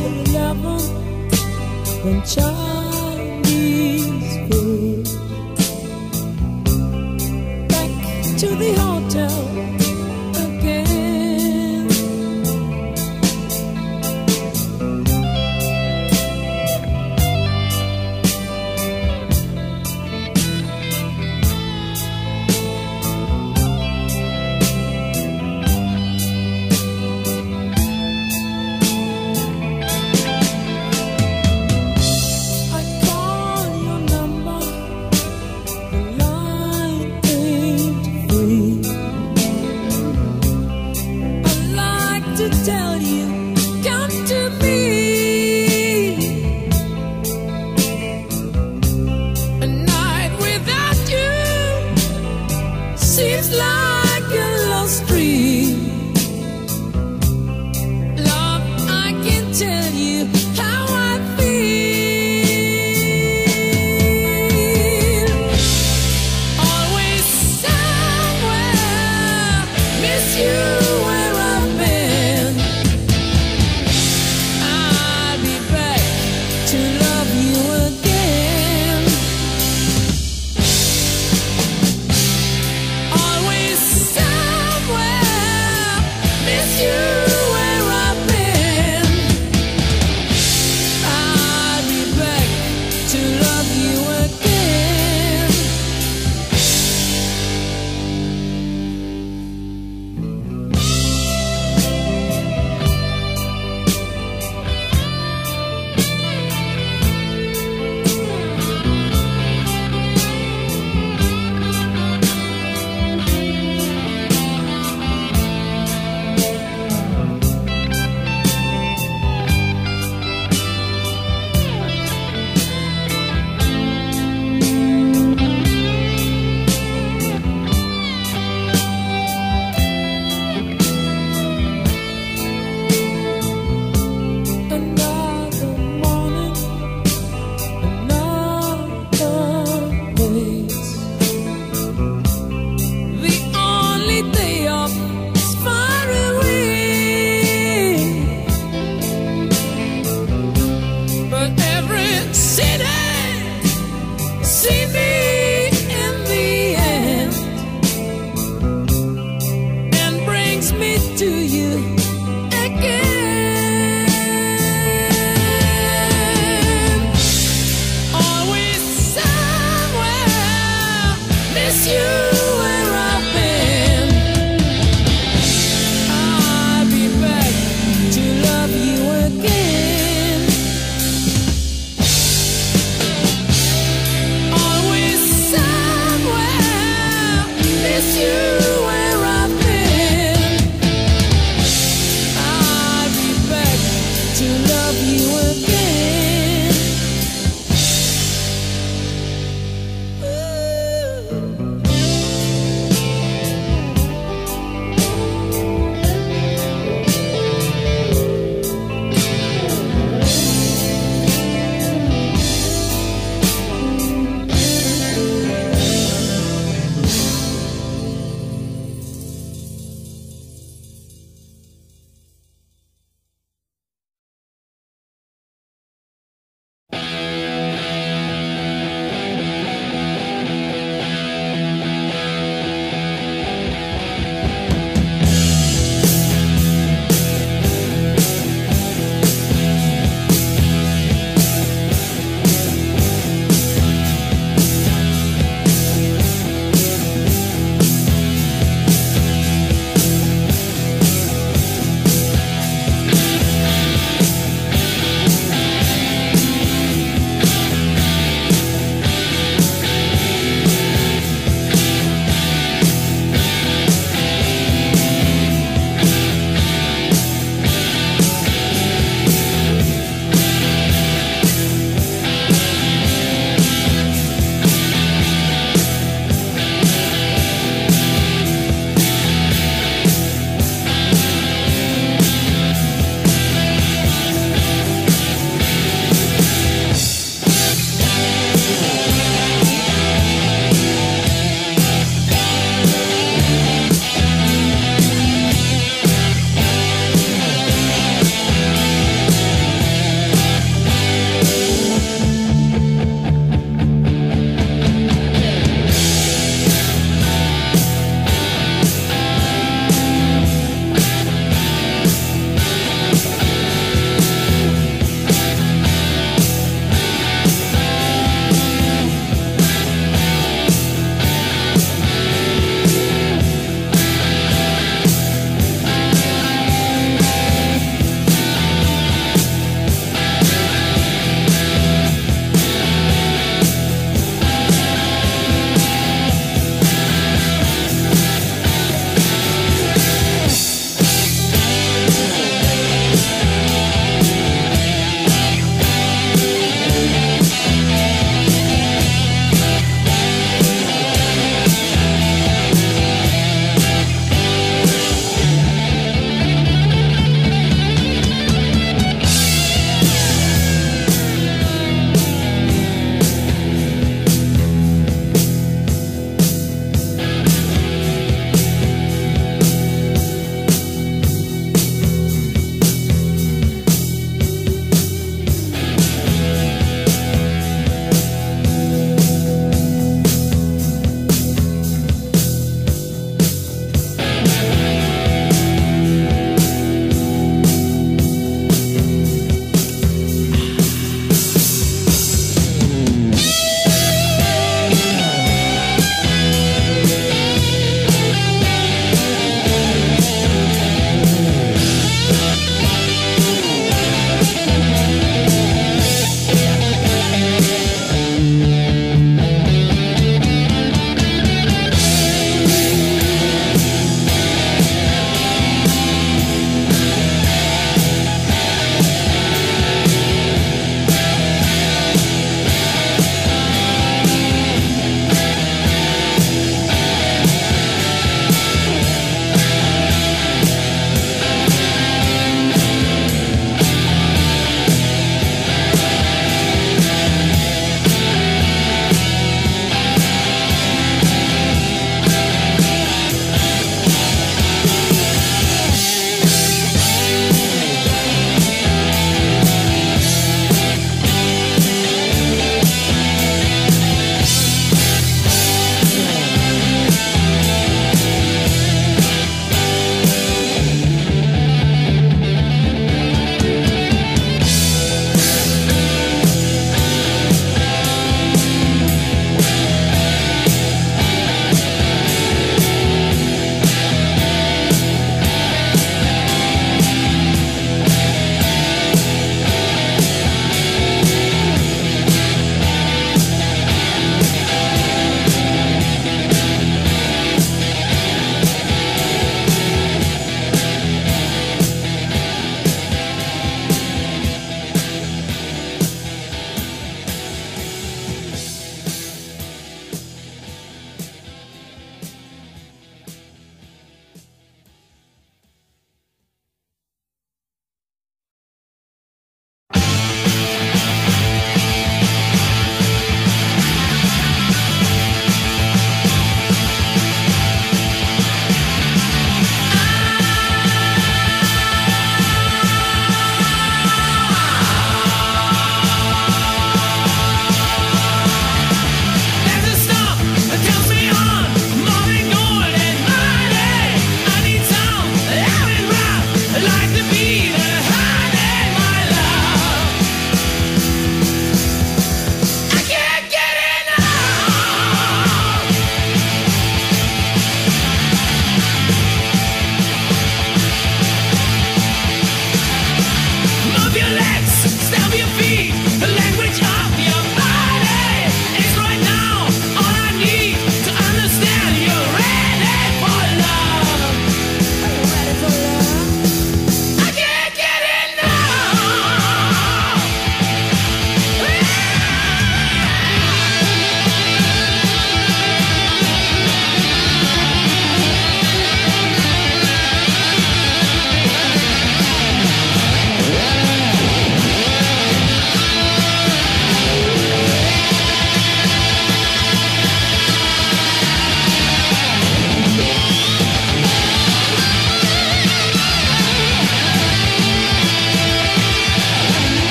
till eleven, then child.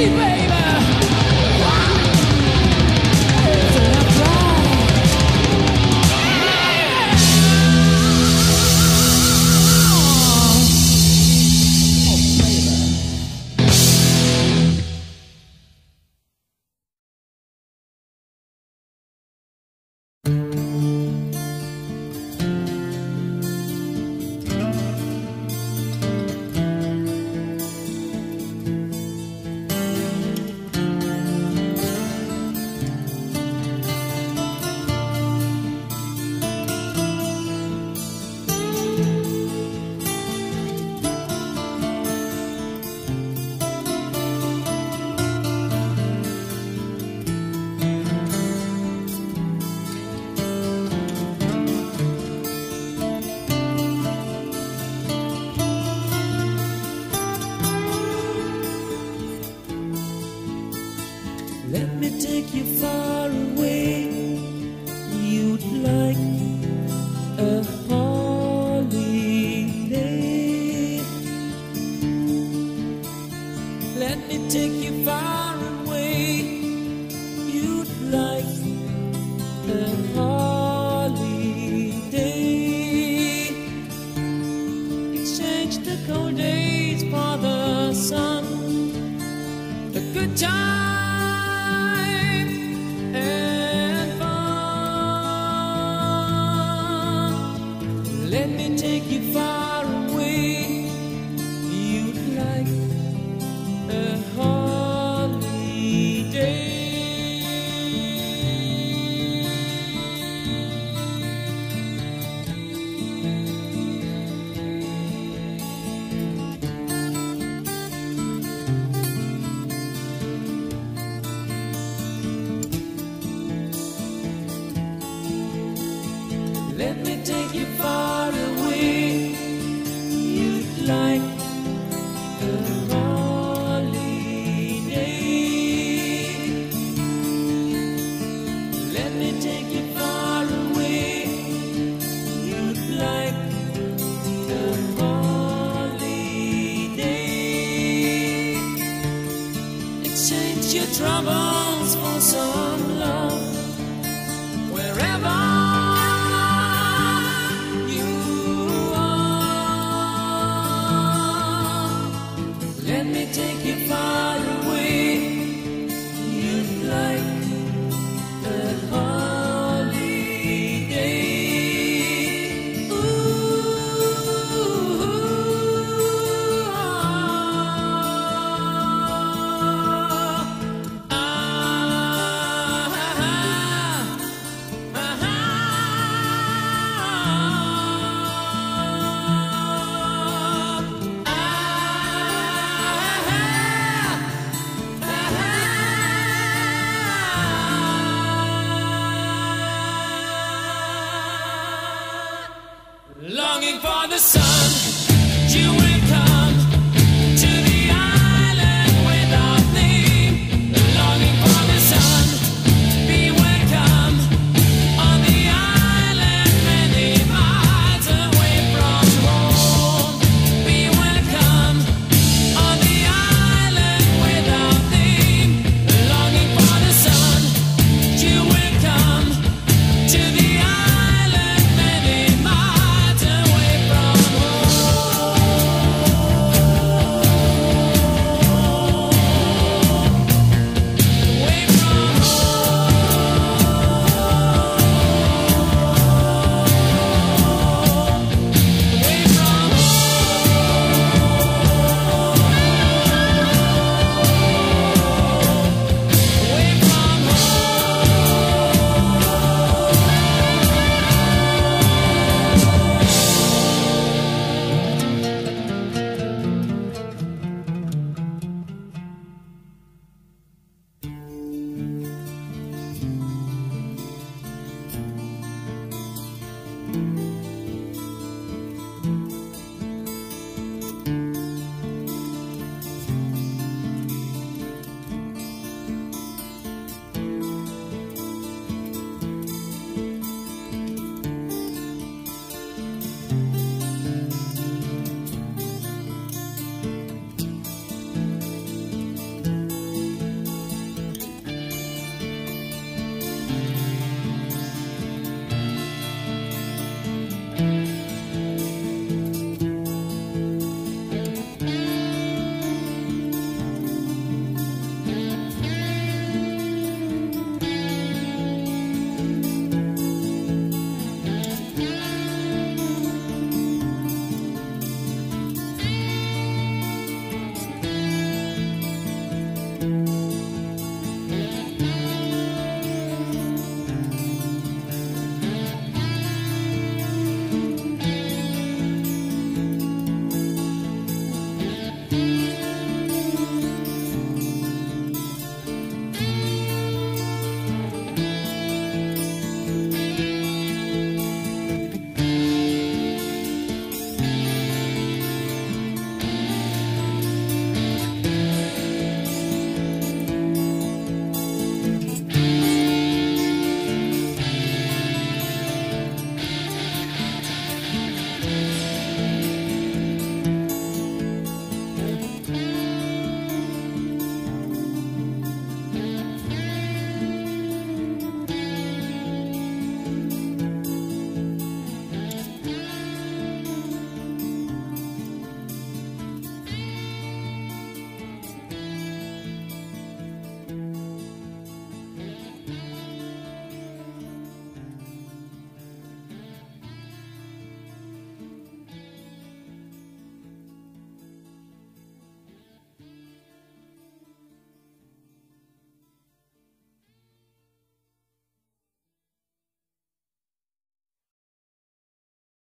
see, baby. earth